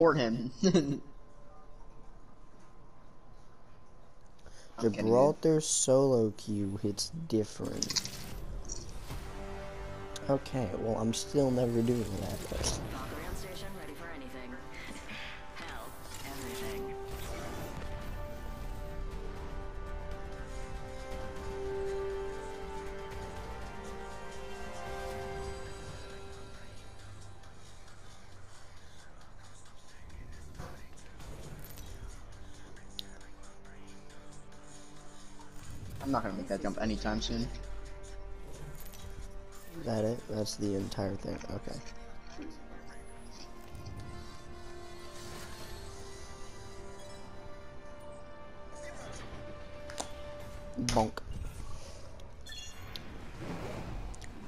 Him. I'm kidding, dude. Gibraltar solo queue hits different. Okay, well I'm still never doing that. Make that jump anytime soon. That it? That's the entire thing. Okay. Bonk.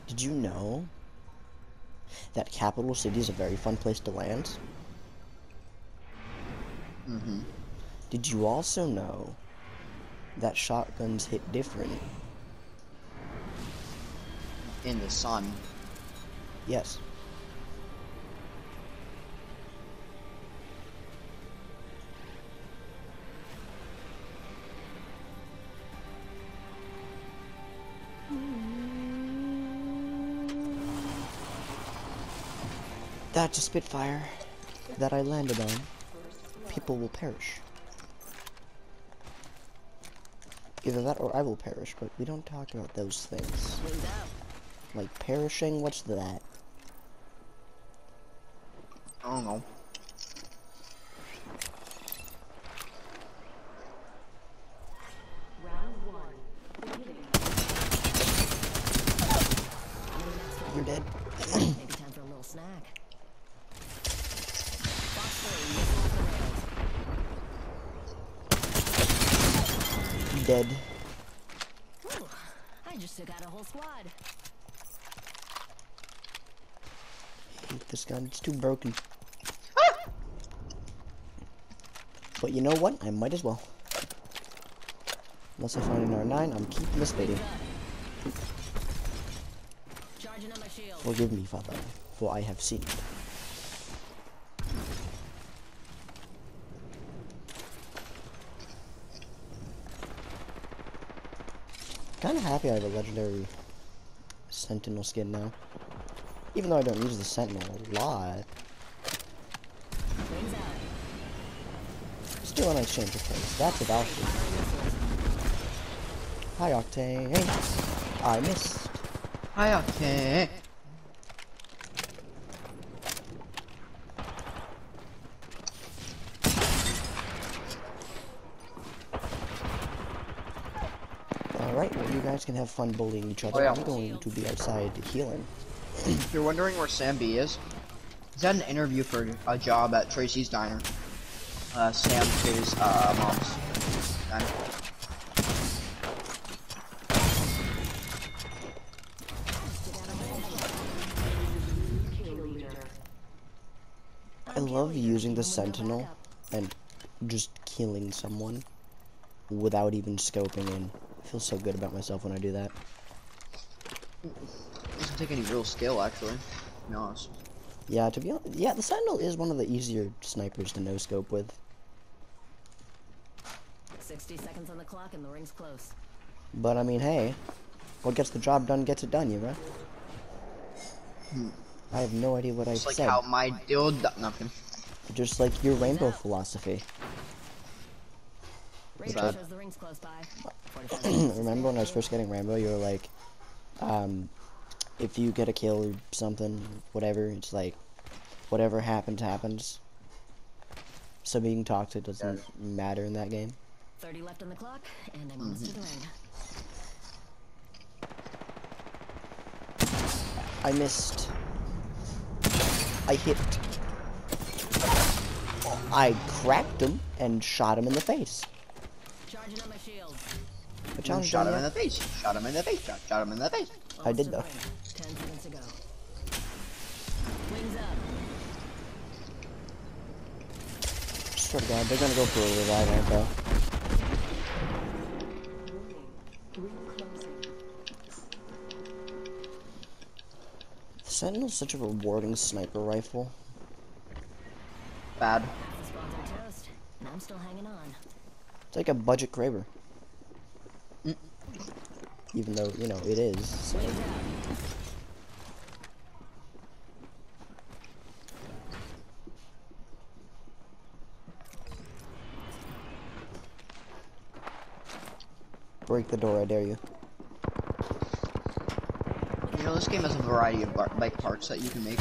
Did you know that Capital City is a very fun place to land? Mm-hmm. Did you also know that shotguns hit different? In the sun. Yes. That's a Spitfire that I landed on. People will perish. Either that or I will perish, but we don't talk about those things. Like perishing, what's that? I don't know. Round one. Beginning. You're dead. Maybe time for a little snack. Fox 3, missile off the rails. Dead. Whew, I just took out a whole squad. Hate this gun. It's too broken. Ah! But you know what? I might as well. Unless I find an R9, I'm keeping this baby. Charging on my shield. Forgive me, Father, for I have sinned. Kinda happy I have a legendary Sentinel skin now. Even though I don't use the Sentinel a lot. Still a nice change of pace. That's a Valkyrie. Hi, Octane. I missed. Hi, okay. Alright, well you guys can have fun bullying each other. Oh, yeah. I'm going to be outside healing. If you're wondering where Sam B is, he's had an interview for a job at Tracy's Diner. Uh, Sam K's uh, mom's diner. I love using the Sentinel and just killing someone without even scoping in. I feel so good about myself when I do that. Doesn't take any real skill, actually. To be honest. Yeah, to be honest, yeah, the Sentinel is one of the easier snipers to no scope with. 60 seconds on the clock and the ring's close. But I mean, hey, what gets the job done gets it done, you know? Hmm. I have no idea what I It's like said. how my deal nothing. Just like your rainbow philosophy. Radar that? shows the ring's close by. 45 seconds. Remember when I was first getting Rambo, you were like, um, if you get a kill or something, whatever, it's like, whatever happens, happens. So being toxic doesn't matter in that game. 30 left on the clock, and I'm almost to the. I missed. I hit. I cracked him and shot him in the face. Charging on my shield. I challenged Shot him him in the face. Shot him in the face. Shot, shot him in the face. I did Almost to the though. 10 seconds to go. Wings up. Swear to God, they're gonna go for a revive, aren't they? The Sentinel's such a rewarding sniper rifle. Bad. The spawns are toast, and I'm still hanging on. It's like a budget Kraber. Even though, you know, it is. So. Break the door, I dare you. You know, this game has a variety of bike parts that you can make.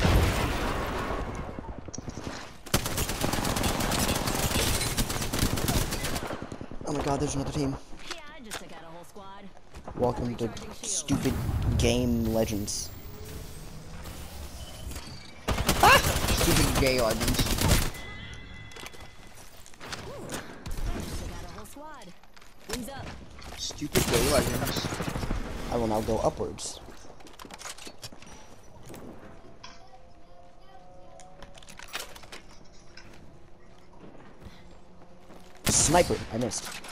Oh my god, there's another team. Yeah, I just took out a whole squad. Welcome to stupid game legends. Ah! Stupid gay legends. Just took out a whole squad. Wings up. Stupid gay legends. I will now go upwards. Sniper, I missed.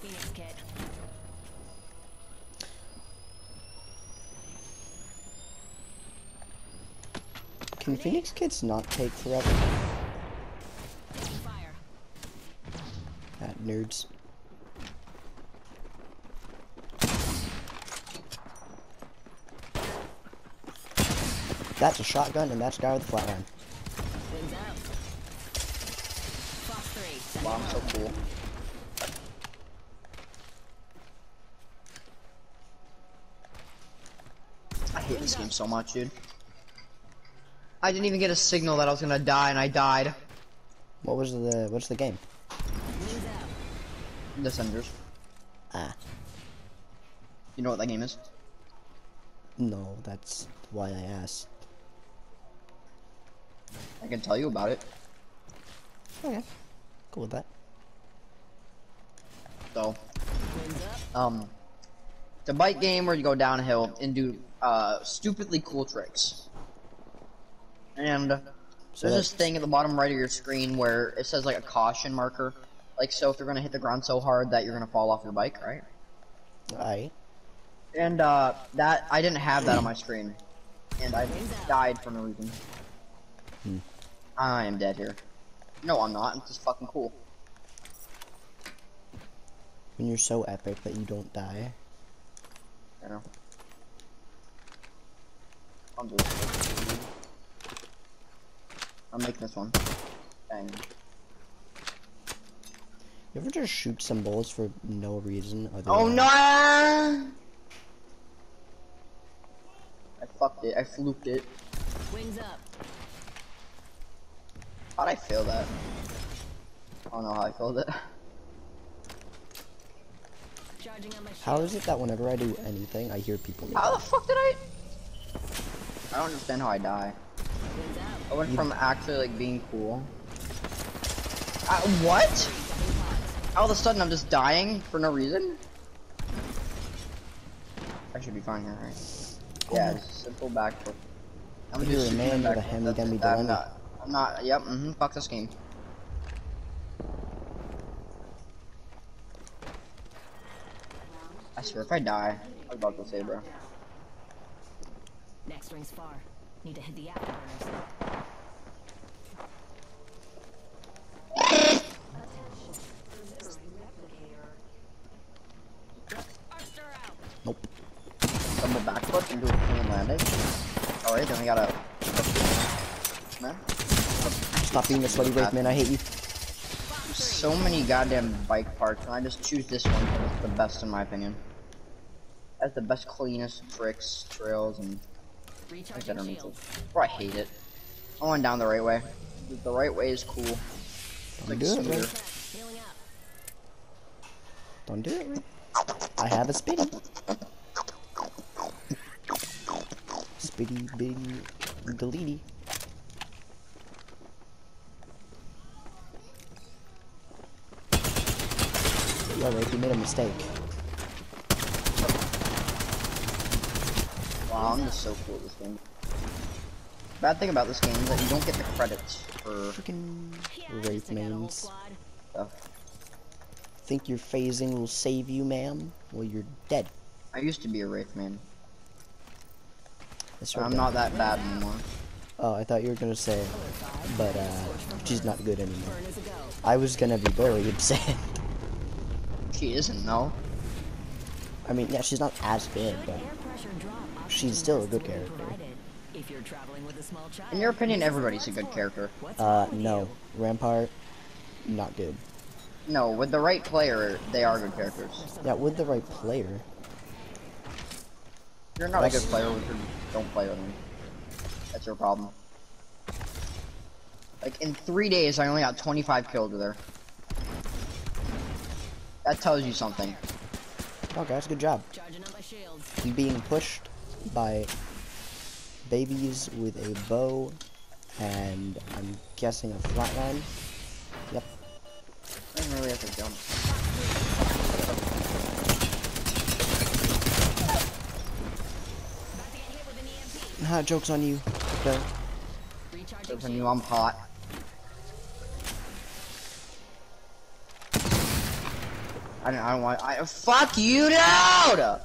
Phoenix kit. Can Phoenix kits not take forever? Taking fire. That nerds. That's a shotgun and that's a guy with a flatline. Wings out. Fox 3. sending Wow, I'm so cool. This game so much, dude. I didn't even get a signal that I was gonna die, and I died. What was the what's the game? Wings out. Descenders. Ah, You know what that game is? no, that's why I asked. I can tell you about it. Okay. Cool with that. So, um, it's a bike game where you go downhill and do uh, stupidly cool tricks. And So there's this thing at the bottom right of your screen where it says like a caution marker. Like, so if you're gonna hit the ground so hard that you're gonna fall off your bike, right? alright. And uh, that I didn't have that on my screen, and I died for no reason. Hmm. I am dead here. No, I'm not. I'm just fucking cool. When you're so epic that you don't die. You know. I'll do it. I'm making this one. Bang. You ever just shoot some bullets for no reason? Oh than- no! I fucked it. I fluked it. Wings up. How'd I fail that? I don't know how I failed it. Charging on my shield. How is it that whenever I do anything, I hear people? How the fuck did I? I don't understand how I die. I went from actually like being cool. Uh, what? All of a sudden I'm just dying for no reason? I should be fine here, right? Yeah, just simple backflip. I'm You're a shooting man with a backflip, hemi that's demi it. I'm dilemma. not, I'm not, yep, mm-hmm, fuck this game. I swear, if I die, I was about to say, bro. Next ring's far. Need to hit the afterburners. Arster out. Nope. Double backflip and do a clean landing. Alright, then we gotta. Man. Stop being a sweaty wraith man. I hate you. So many goddamn bike parts, and I just choose this one because it's the best in my opinion. Has the best, cleanest tricks, trails, and things Recharging underneath it. shields. Or I hate it. I went down the right way. The- The right way is cool. It's Don't like do it, smoother. Ray. Crack. Healing. Don't do it, Ray. I have a spitty. Spitty bitty deleety. Yeah, Ray, you made a mistake. Wow, I'm just so cool at this game. Bad thing about this game is that you don't get the credits for Freaking Yeah, I wraith took out a whole mains. squad. stuff. Think your phasing will save you, ma'am? Well, you're dead. I used to be a Wraith man. It's her I'm dad. not that bad anymore. Oh, I thought you were gonna say, but uh, she's not good anymore. I was gonna be very upset. She isn't, no. I mean, yeah, she's not as good, but Air pressure drop she's still a good character. If you're traveling with a small child, In your opinion, everybody's a good character. Uh, no, Rampart, not good. No, with the right player, they are good characters. Yeah, with the right player. You're not a good player with them, don't play with them. That's your problem. Like, in three days, I only got 25 kills with her. That tells you something. Oh, guys, good job. charging up my shields. I'm being pushed by babies with a bow, and I'm guessing a flatline. Yep. I didn't really have to jump. Ha, joke's on you. Okay. Recharging There's a new I'm hot. I don't, I don't want. I fuck you, dude. I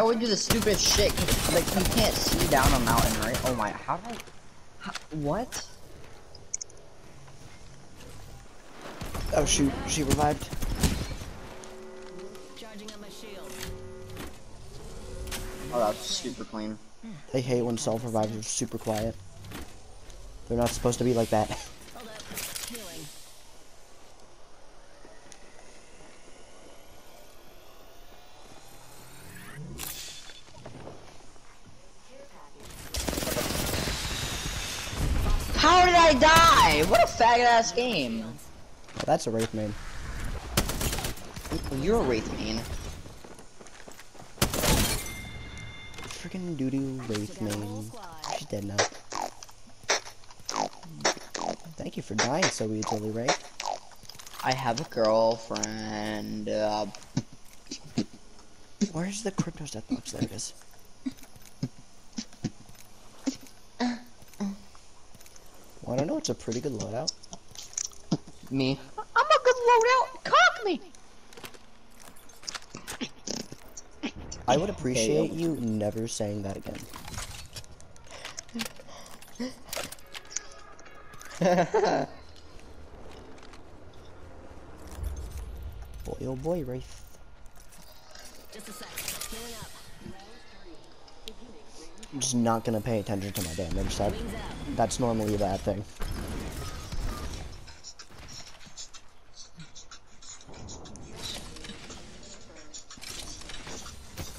always do the stupid shit. 'cause, like you can't see down a mountain, right? Oh my, how do I? How, what? Oh shoot, she revived. Charging up my shield. Oh, that's super clean. They hate when self-revives are super quiet. They're not supposed to be like that. Hold up. Healing. How did I die? What faggot ass game. Oh, that's a Wraith main. You're a Wraith main. Freaking doo-doo Wraith main. She's dead now. Thank you for dying so easily, Ray. I have a girlfriend. Uh, Where's the crypto death box? There it is. Well, I don't know, it's a pretty good loadout. Me. I'm a good loadout. Cock me. I would appreciate you never saying that again. boy, oh boy, Wraith. Just a sec. Healing up. I'm just not gonna pay attention to my damage. That, that's normally a bad thing.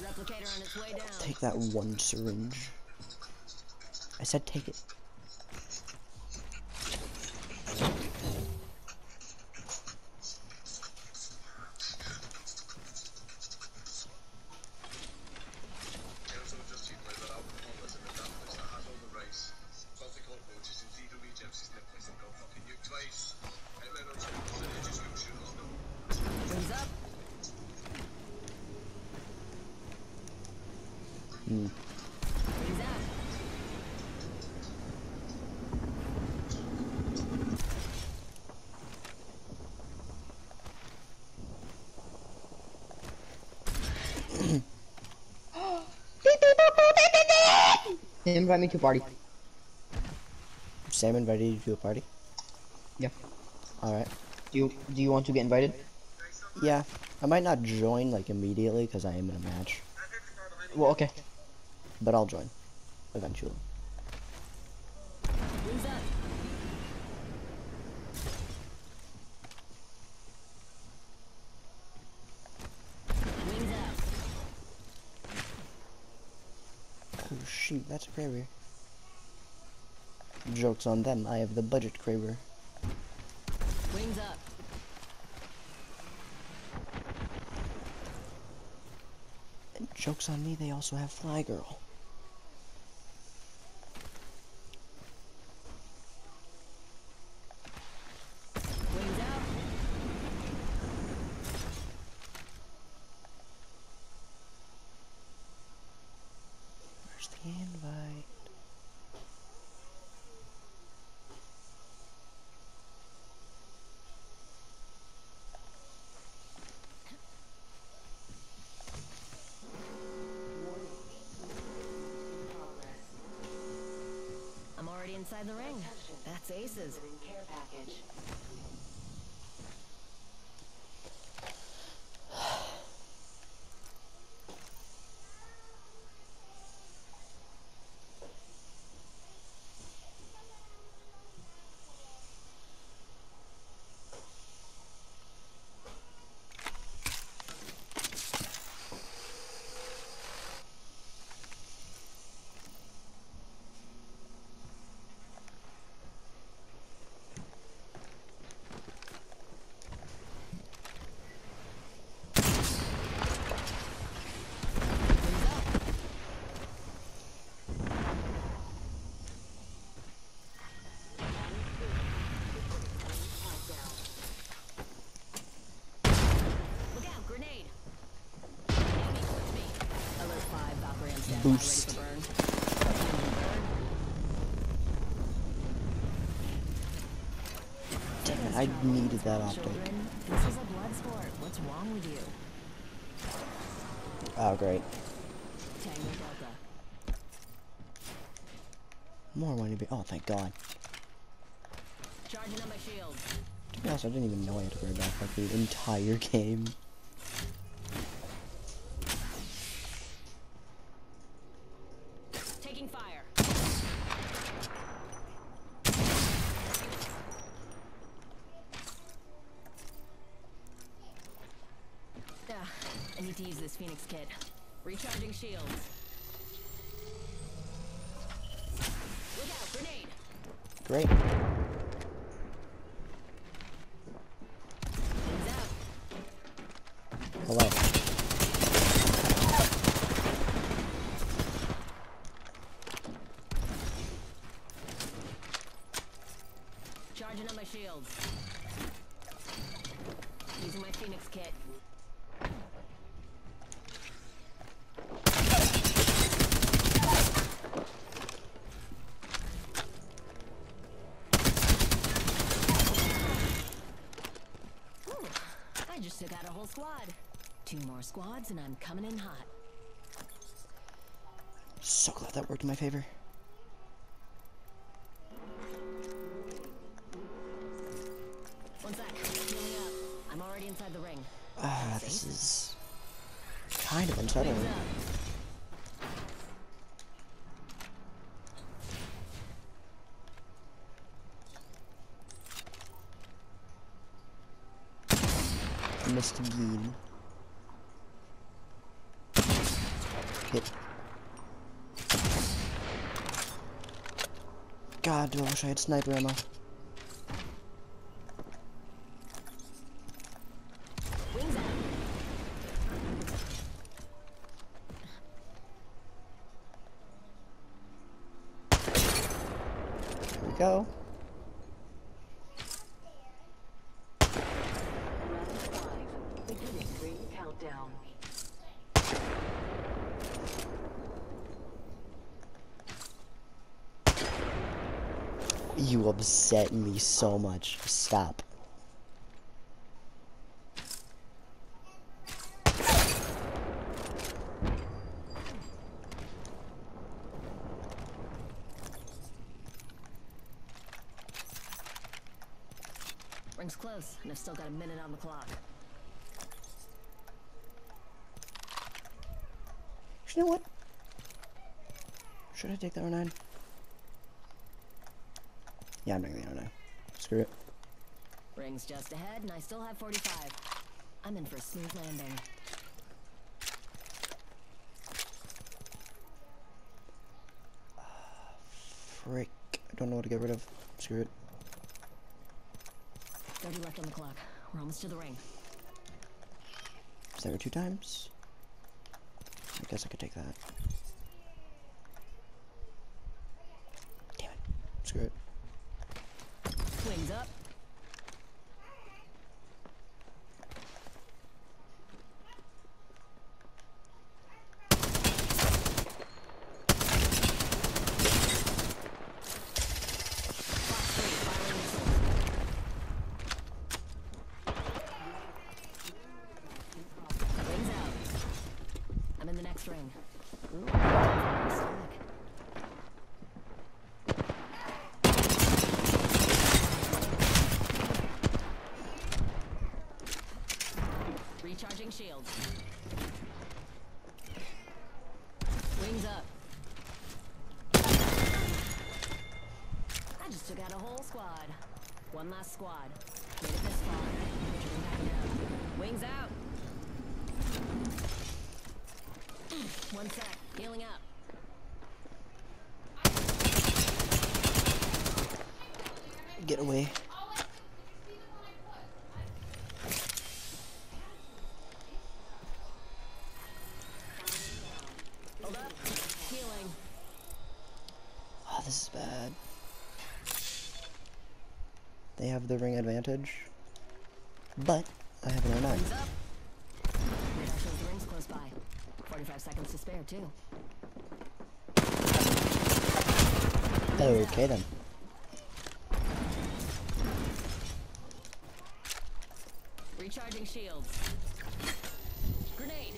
Replicator on its way down. Take that one syringe. I said take it. Invite me to a party. Sam invited you to a party? Yeah. Alright. Do you do you want to get invited? Yeah. I might not join like immediately because I am in a match. Well, okay. But I'll join. Eventually. Wings up. Wings out. Oh shoot, that's a Kraber. Joke's on them, I have the budget Kraber. Wings up. And joke's on me, they also have Fly Girl. Acknowledge the invite. I'm already inside the ring. That's aces. Care package. Boost. Damn I needed that optic. This is a blood sport. What's wrong with you? Oh, great. More money. To be oh, thank God. Charging on my shield. To be honest, I didn't even know I had to worry about like the entire game. Taking fire. Ah, I need to Recharging shields. Look out, grenade! Great. Hello. Charging on my shields. Using my Phoenix kit. Whew, I just took out a whole squad. Two more squads and I'm coming in hot. So glad that worked in my favor. One sec. Healing up. I'm already inside the ring. Ah, this is kind of unsettling. Mr. Geen. Do wish I had sniper ammo. Go. You upset me so much. Stop. Ring's close, and I've still got a minute on the clock. You know what? Should I take the R9? Yeah, I'm taking the R9. Screw it. Ring's just ahead, and I still have 45. I'm in for a smooth landing. Ah, frick. I don't know what to get rid of. Screw it. 30 left on the clock. We're almost to the ring. Is there two times? I guess I could take that. Damn it. Screw it. Wings up. Fox 3, firing missiles. Wings out. I'm in the next ring. Ooh, stack. got a whole squad. One last squad. Made it this far. Wings out. One sec. Healing up. Get away. Advantage, but I have an 09. Wings up. Radar shows the ring's close by. 45 seconds to spare, too. Okay then. Recharging shields. Grenade.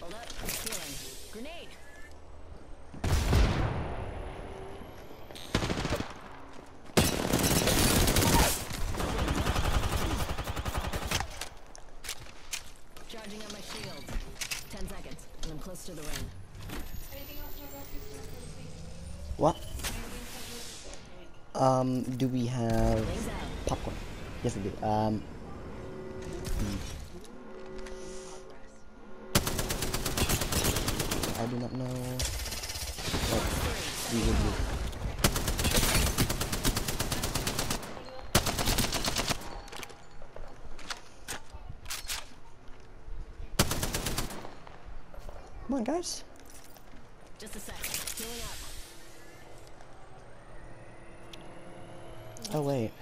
Hold up. Healing. Grenade. Charging up my shields. Ten seconds, and I'm close to the ring. What? Um, do we have popcorn? Yes, we do. Um. I do not know what we would do. Come on, guys. Just a sec. Healing up. Oh wait.